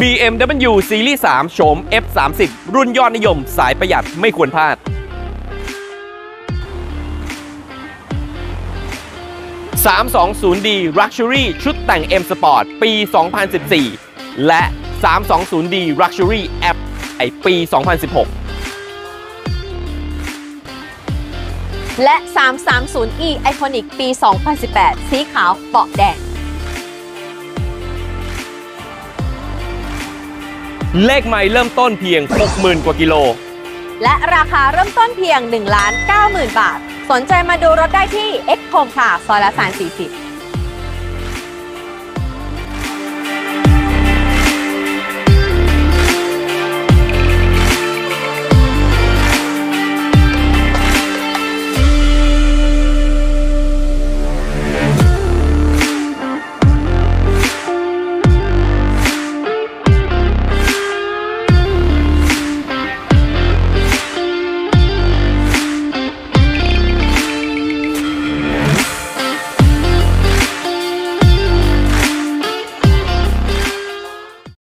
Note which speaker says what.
Speaker 1: BMW Series 3 โฉม F30 รุ่นยอดนิยมสายประหยัดไม่ควรพลาด 320D Luxury ชุดแต่ง M Sport ปี 2014 และ 320D Luxury App ไอปี 2016
Speaker 2: และ 330e Iconic ปี 2018 สีขาวเบาะแดง
Speaker 1: เลขไม่เริ่มต้นเพียง 60,000 กว่ากิโล
Speaker 2: และราคาเริ่มต้นเพียง1 9 0 0 0 0 บาท สนใจมาดูรถได้ที่ X Home ค่ะ ซอยละสาน40